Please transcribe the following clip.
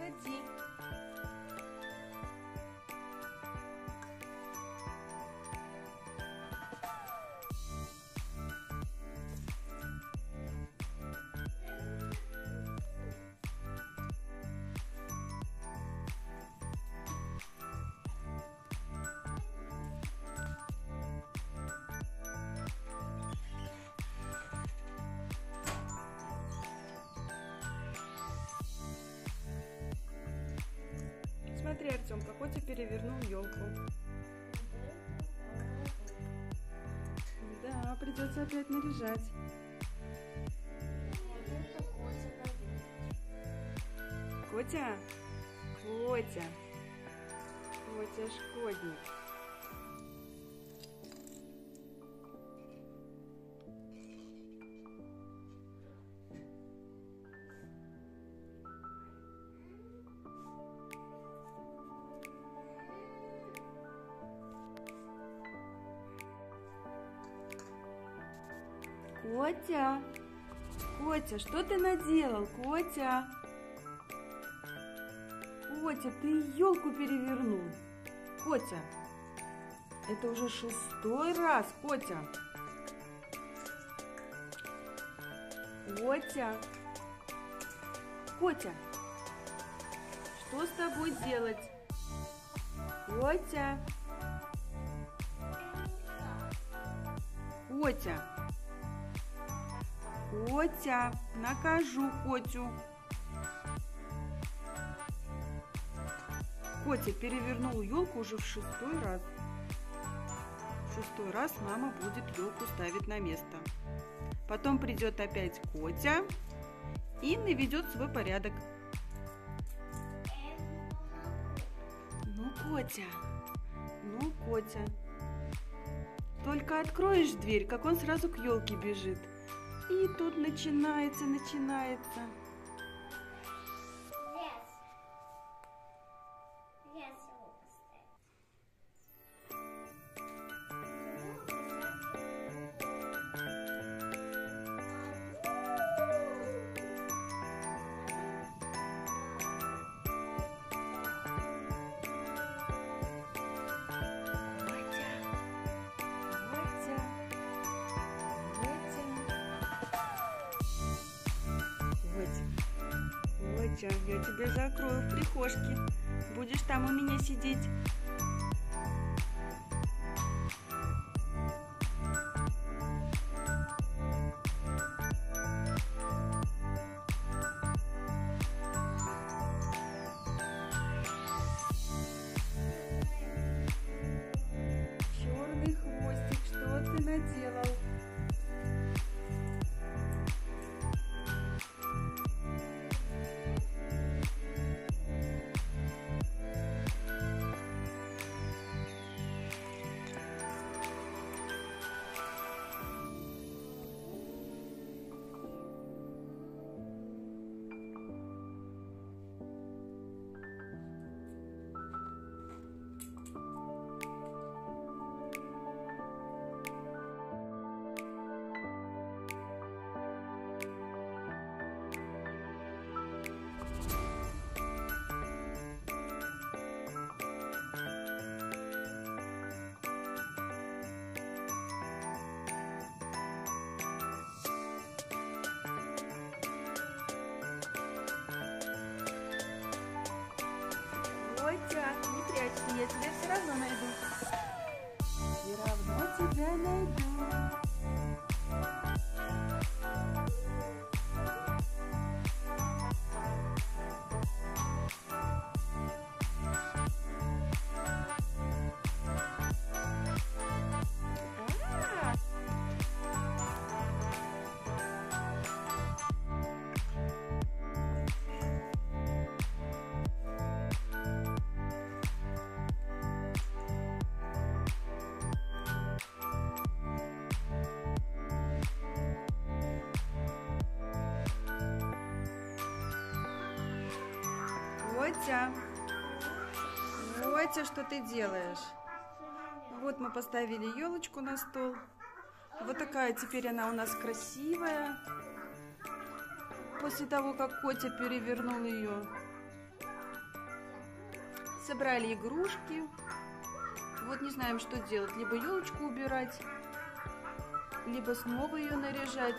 mercredi. Смотри, Артем, какой ты перевернул елку. Да, придется опять наряжать. Котя? Котя. Котя шкодник. Котя, Котя, что ты наделал, Котя? Котя, ты елку перевернул. Котя, это уже шестой раз, Котя. Котя, Котя, что с тобой делать? Котя, Котя. Котя, накажу Котю. Котя перевернул елку уже в шестой раз. В шестой раз мама будет елку ставить на место. Потом придет опять Котя и наведет свой порядок. Ну, Котя, ну, Котя. Только откроешь дверь, как он сразу к елке бежит. И тут начинается, начинается. Котя, я тебя закрою в прихожке. Будешь там у меня сидеть. Котя, Котя, что ты делаешь? Вот мы поставили елочку на стол. Вот такая теперь она у нас красивая. После того, как Котя перевернул ее. Собрали игрушки. Вот не знаем, что делать. Либо елочку убирать, либо снова ее наряжать.